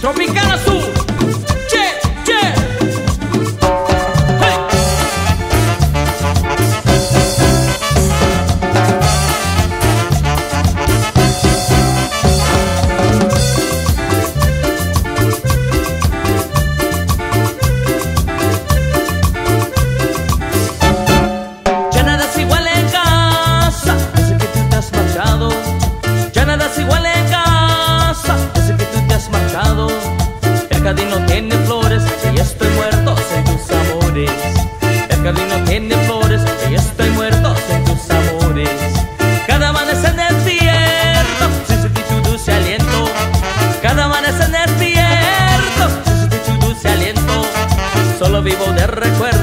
Tropicana jardín no tiene flores y estoy muerto sin tus amores. Cada amanecer despierto se sentí tu dulce aliento. Cada amanecer despierto se sentí tu dulce aliento. Solo vivo de recuerdo.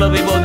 solo vivo